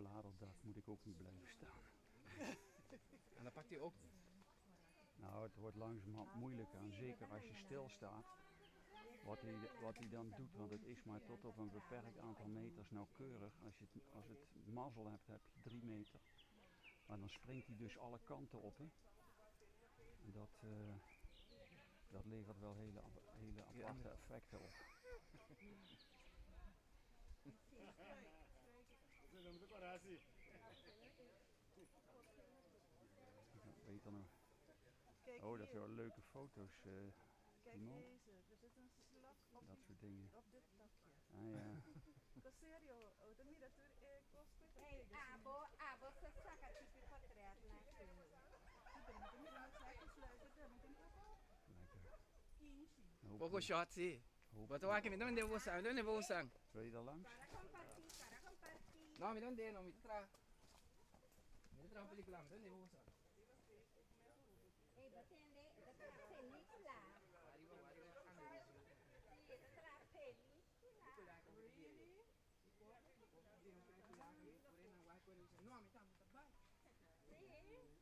bladerdak moet ik ook niet blijven staan. En dan pakt hij ook. Nou, het wordt langzamerhand moeilijker. En zeker als je stilstaat, wat hij, wat hij dan doet. Want het is maar tot op een beperkt aantal meters nauwkeurig. Als je het, als het mazzel hebt, heb je drie meter. Maar dan springt hij dus alle kanten op. Hè. En dat, eh, dat levert wel hele, hele aparte effecten op. Nog. Kijk Oh, dat zijn wel leuke foto's. eh, Kijk iemand. deze. Er zit een slak op, dat soort dingen. op dit takje. Ah ja. Oh, dan tu eh, cospe Hey, abo, abo, tipo portret het lekker Poco shot, zie. Wat ik met hem dan devo sang. Wil je daar langs? não me dónde, no, mi atrás. me atrás película, mi dónde a a película. Arriba, arriba, arriba. Sí, va a película. Really? No, a mí bye.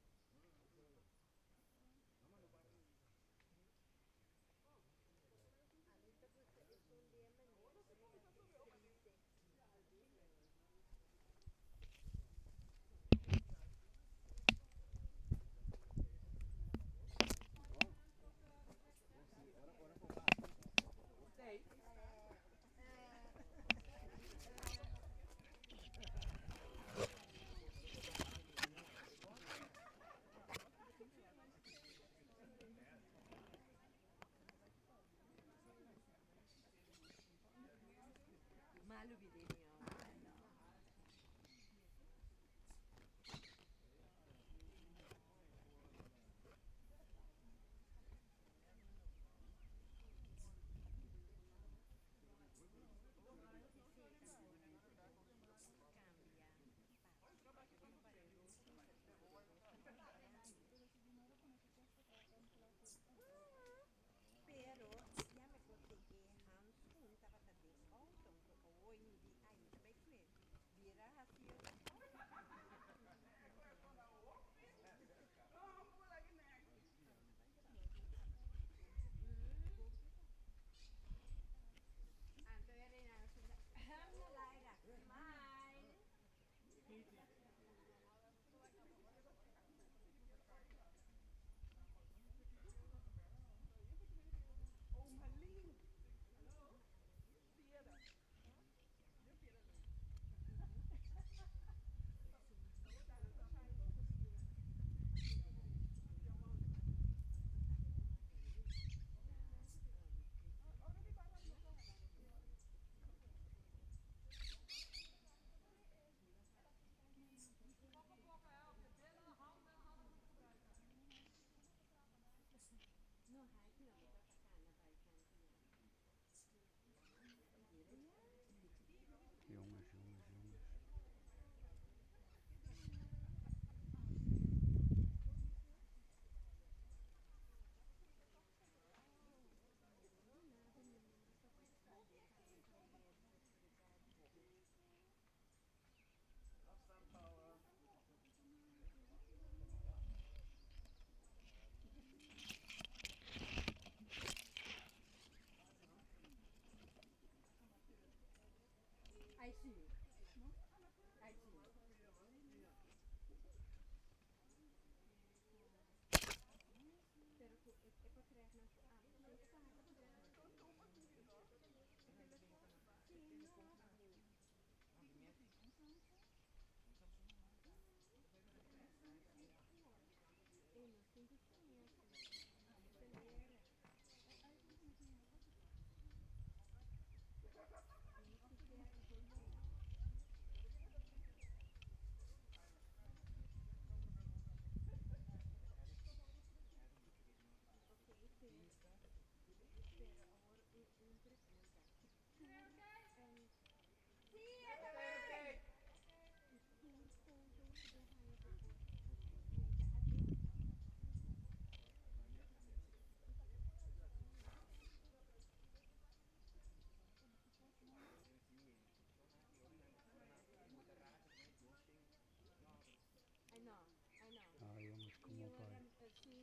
날씨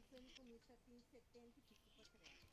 Fue un comigo, já tinha 70 e pico para trás.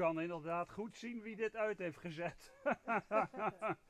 kan inderdaad goed zien wie dit uit heeft gezet.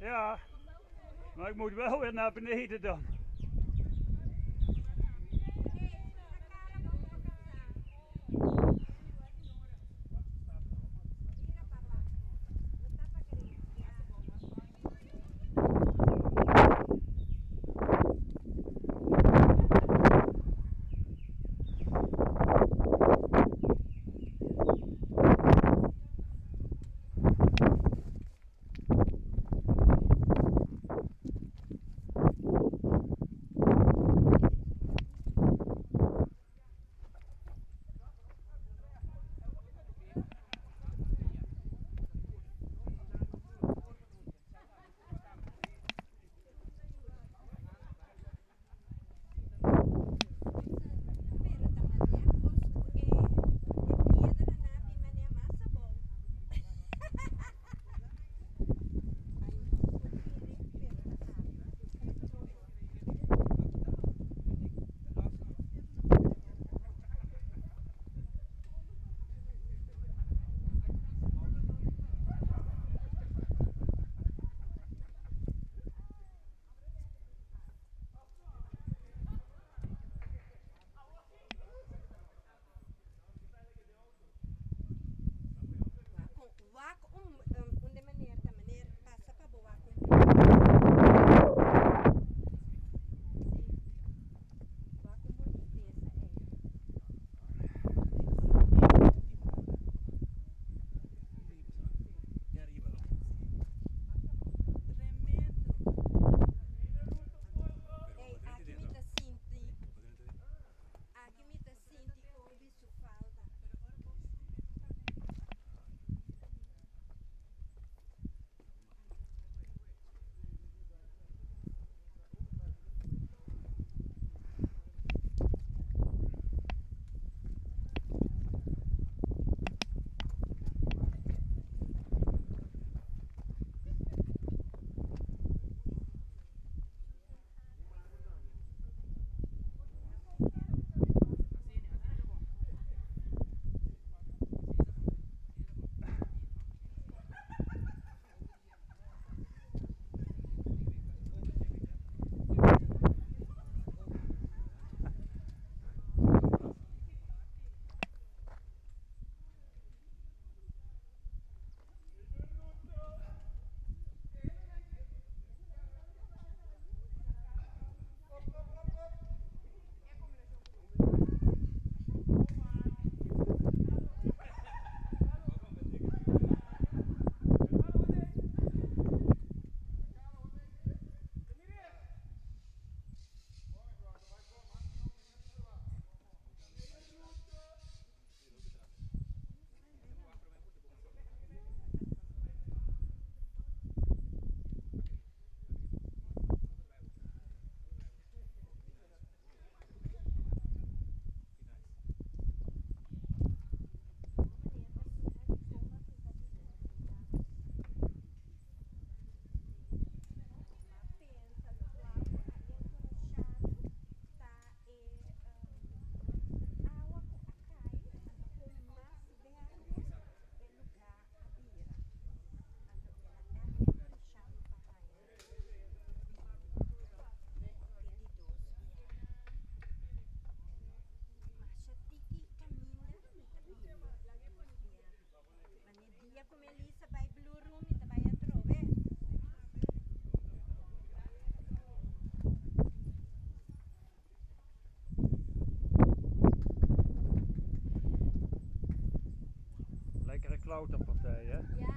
Ja, maar ik moet wel weer naar beneden dan. grote partij, hè? Ja.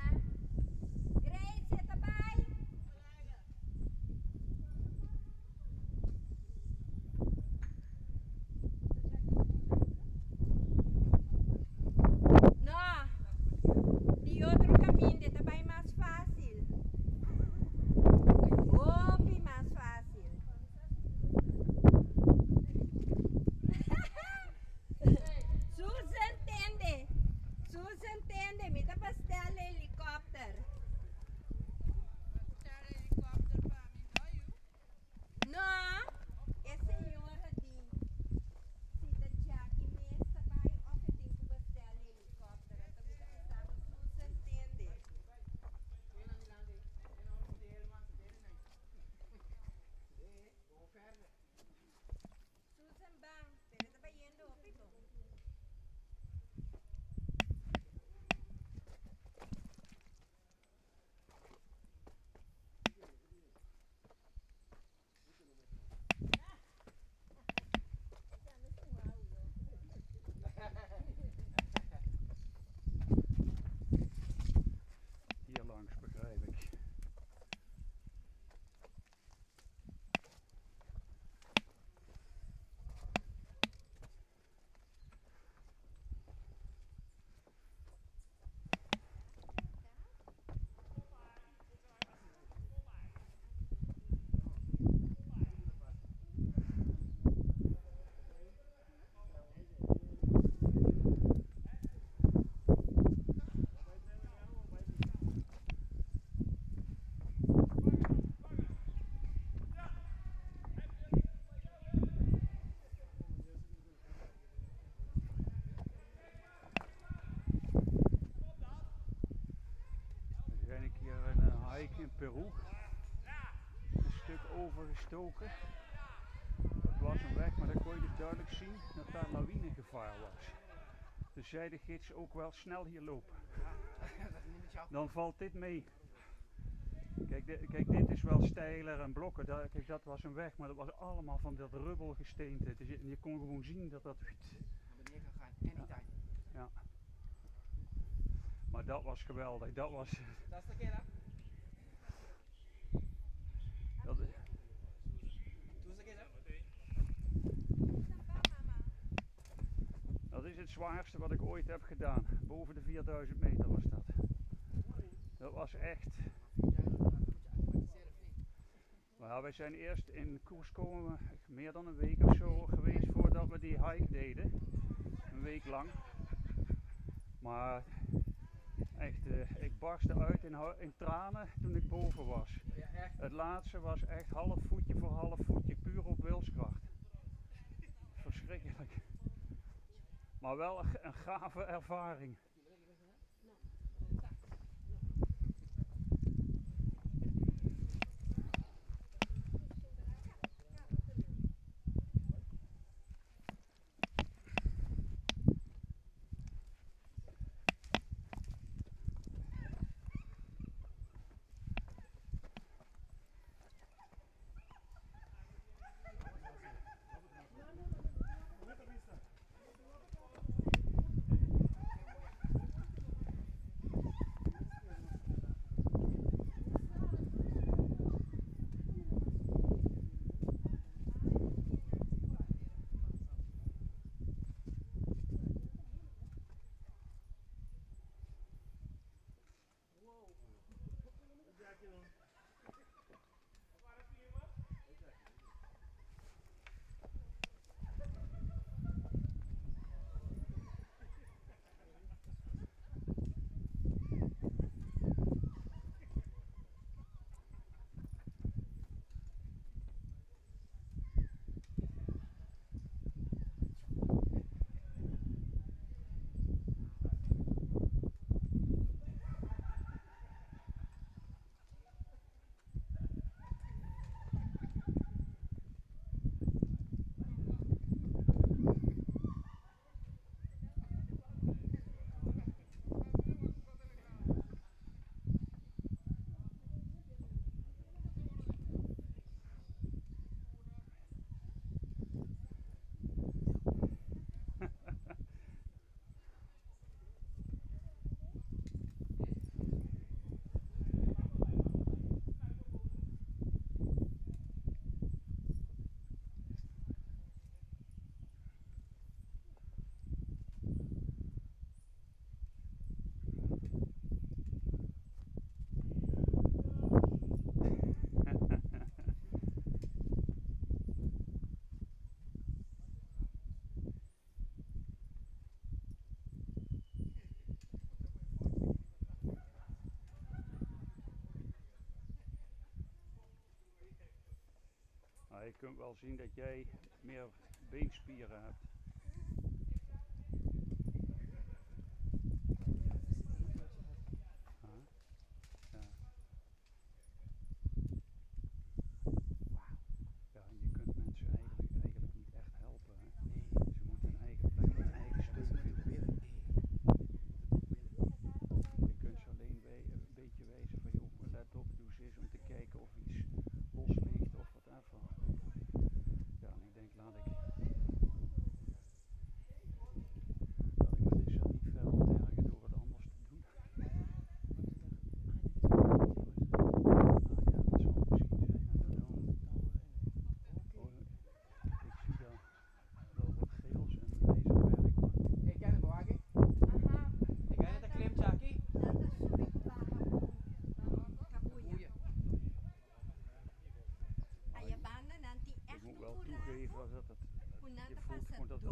Een stuk overgestoken. Dat was een weg, maar dan kon je dus duidelijk zien dat daar lawinegevaar was. Dus zei de gids ook wel snel hier lopen. dat. Dan valt dit mee. Kijk, di- kijk dit is wel steiler en blokken. Daar, kijk, dat was een weg, maar dat was allemaal van dat rubbelgesteente. Dus je, je kon gewoon zien dat dat... Anytime. Maar dat was geweldig. Dat was... Dat is de keer, hè? Dat, Doe eens een keer, hè? dat is het zwaarste wat ik ooit heb gedaan. Boven de 4000 meter was dat. Dat was echt... Maar ja, wij zijn eerst in Cusco eh, meer dan een week of zo geweest voordat we die hike deden. Een week lang. Maar echt, eh, ik barstte uit in, in tranen toen ik boven was. Het laatste was echt half voetje voor half voetje, puur op wilskracht. Maar wel een, gave ervaring. Je kunt wel zien dat jij meer beenspieren hebt. hoe was dat? Het, je voelt het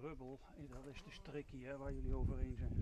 rubbel, dat is de strikkie hè, waar jullie overheen zijn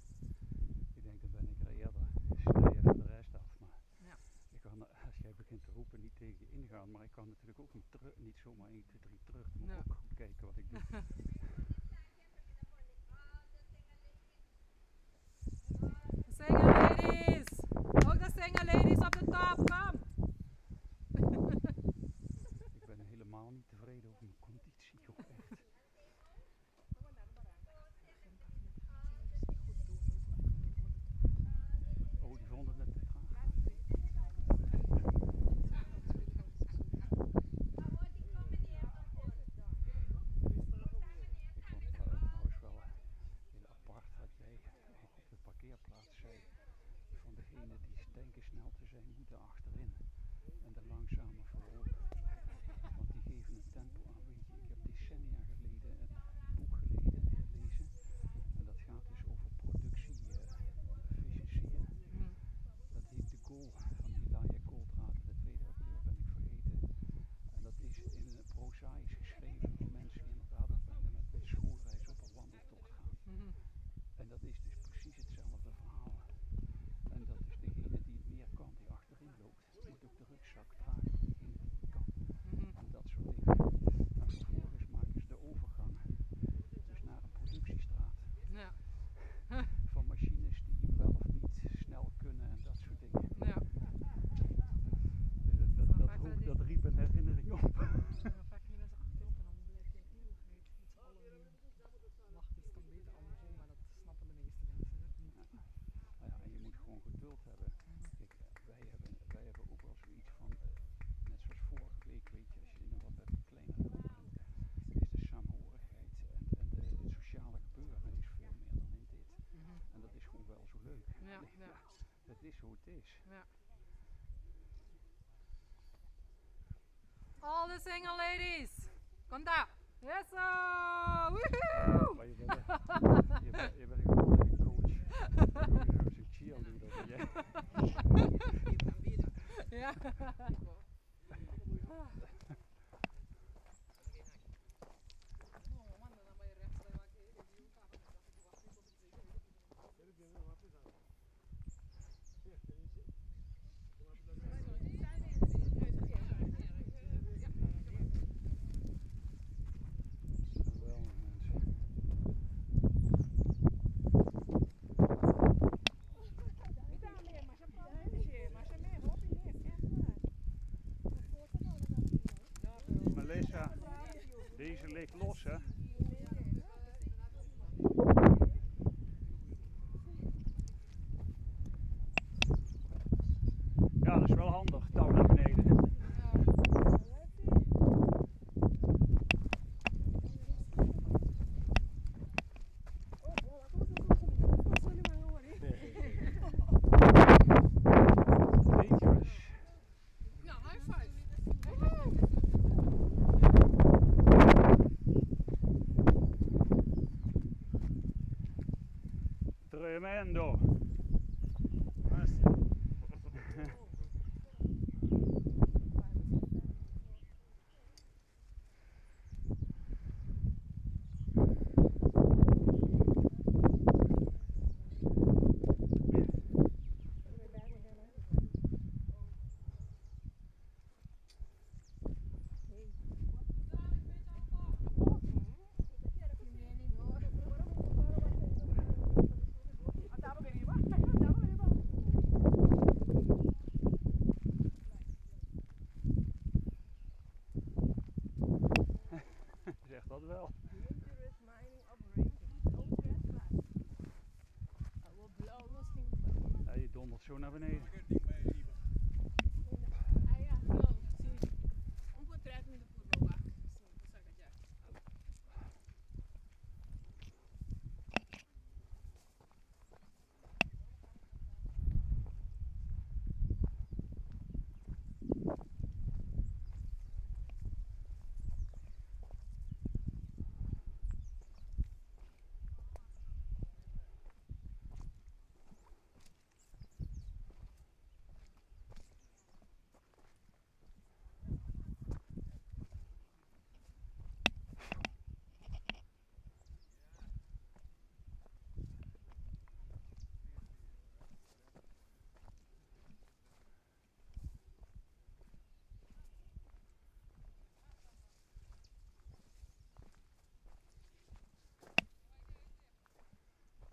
tegen ingaan. Maar ik kan natuurlijk ook niet, terug, niet zomaar 1, 2, 3 terug. Dan moet ik ook goed kijken wat ik doe. Singer ladies! Ook de singer ladies op de top, kom! ik ben helemaal niet tevreden over mijn conditie. Joh, echt. Oh, die vonden het net te traag. Ik vond het eh, trouwens wel eh, heel apart dat jij op de parkeerplaats zei van degene die denken snel te zijn moeten achterin en de langzamer voorop. Want die geven een tempo aan. Weet je, ik heb decennia geleden een boek geleden, gelezen en dat gaat dus over productie eh efficiëntie. Dat heet De Goal van Elijah Goldrate, de tweede auteur ben ik vergeten. En dat is in een prozaïs geschreven voor mensen die inderdaad op een, met een schoolreis op een wandeltocht gaan. En dat is dus precies hetzelfde verhaal. En dat is degene die het meer kan, die achterin loopt, moet ook de rugzak dragen van degene die het kan. En dat soort dingen. En vervolgens maken ze de overgang dus naar een productiestraat Ja, van machines die wel of niet snel kunnen en dat soort dingen. ja. Dus dat, dat, dat, roep- dat riep een herinnering op. En dan vaak die mensen achterop en dan blijf je een eeuwigheid met z'n allen weer wachten. Het kan beter andersom, maar dat snappen de meeste mensen hè, niet. Nou ja, en je moet gewoon geduld hebben. Kijk, wij hebben, wij hebben ook wel zoiets van, eh, net zoals vorige week, weet je, als je in een wat kleinere groep bent, is de saamhorigheid en, en de, het sociale gebeuren is veel meer dan in dit. En dat is gewoon wel zo leuk. Ja, ja. Het is hoe het is. Ja. All the single ladies! Kom daar! Yes! sir! Woehoe! Maar je bent, eh, je bent, je bent gewoon een coach. Je bent gewoon een cheerleader. ben jij. Ja. Geweldig mensen. Melissa, deze ligt los hè?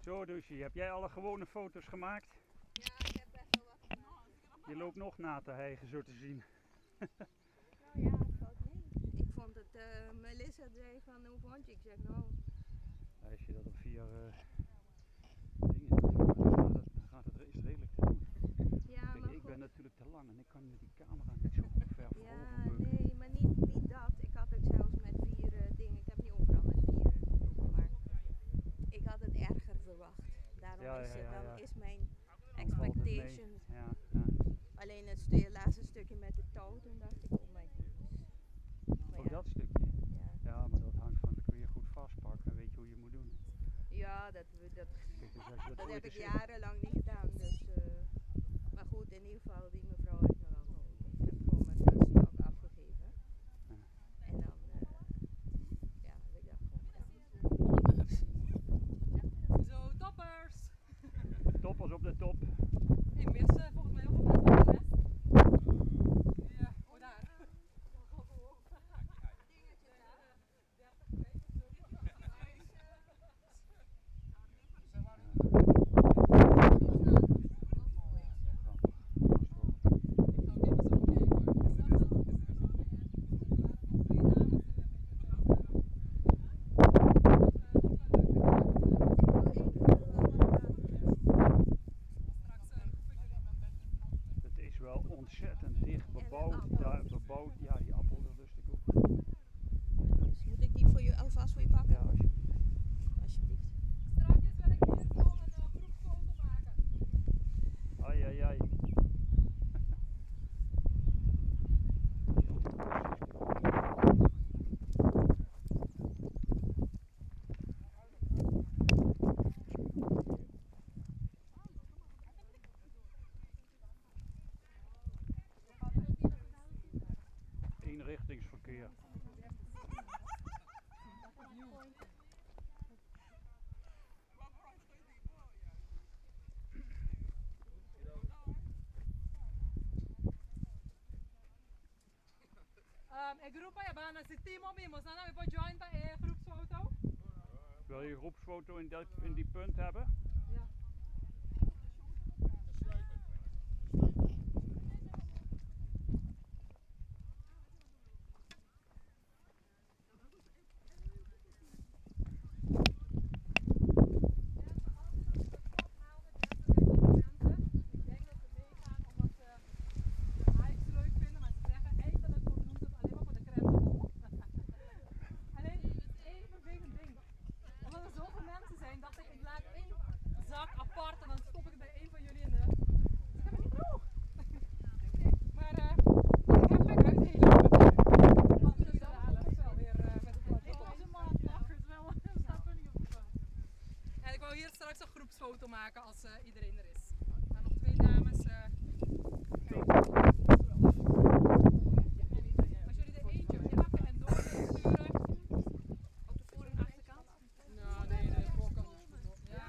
Zo Dusje, heb jij alle gewone foto's gemaakt? Ja, ik heb best wel wat gemaakt. Je loopt nog na te hijgen zo te zien. Nou ja, het valt mee. Ik vond het, eh Melissa zei van hoe vond je? Ik zeg nou, Als je dat op vier eh, dingen doet, dan gaat het, dan gaat het is redelijk te doen. ja, Kijk, maar ik goed. ben natuurlijk te lang en ik kan met die camera niet zo ver voorover Ja, bukken. nee, maar niet, niet dat. Ik had het zelfs met vier eh, dingen. Ik heb niet overal met vier eh, gelopen, maar ik had het erger verwacht. Daarom Ja, is, ja, het- ja, dan ja. is mijn ja. Alleen het stu- laatste stukje met de touw, toen dacht ik, oh my goodness. Maar Ook dat stukje. ja. Maar dat hangt van, kun je goed vastpakken en weet je hoe je moet doen. ja, dat, dat, Kijk, dus dat, dat heb ik jarenlang niet gedaan. Dus, eh, maar goed, in ieder geval, die mevrouw heeft me wel geholpen. Ik heb gewoon mijn transje ook afgegeven. Ja. En dan, eh, ja, heb ik dat gewoon gedaan. Zo, toppers! Toppers op de top. Ik mis eh, volgens mij heel veel mensen op de rest. Ja, oh daar. Het is wel ontzettend dicht bebouwd. Daar, bebouwd. Ja, die appel dat lust ik ook. Dus moet ik die voor je alvast voor je pakken? Ja, als je, Alsjeblieft. Straks wil ik hier gewoon een uh, groepsfoto maken. ai, ai, ai. Eenrichtingsverkeer. Um, e gruppo je bana si timo mimo, sana mi può join pa e groepsfoto? Wil je een groepsfoto in die punt hebben? Ja. Ik denk dat ze meegaan omdat ze de hikes leuk vinden, maar ze zeggen eigenlijk doen ze het alleen maar voor de krentenbol. Alleen één vervelend ding. Omdat er zoveel mensen zijn, dacht ik, ik laat één zak apart en dan stop ik het bij één van jullie in de. Ik heb het niet genoeg. Maar eh, ik heb geen uitdelen. Want dus dadelijk is wel weer eh, met het blad. Ik was een man, het wel. Dat staat er niet op de foto. En ik wou hier groepsfoto maken als eh, iedereen er is. Maar nog twee dames. eh, kijken. Als jullie er eentje pakken en door willen sturen. Op de voor- en achterkant? Nou, nee, de voorkant. Ja.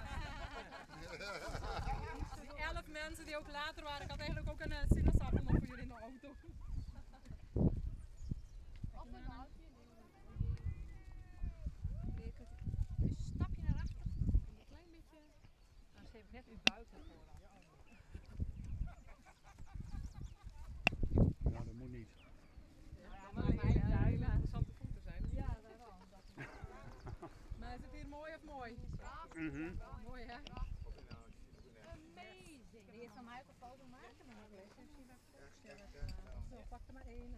Die elf mensen die ook later waren, ik had eigenlijk ook een uh, sinaasappel nog voor jullie in de auto. Een stapje naar achter. Een klein beetje. Dan geef ik net uw buik naar voren. Nou, dat moet niet. Maar het lijkt ja, hele ja. interessante voeten zijn. Ja, daarom. Maar is het hier mooi of mooi? Mhm. Mooi hè? Amazing. Wil je van mij ook een foto maken? Wil ik. Zo, pak er maar één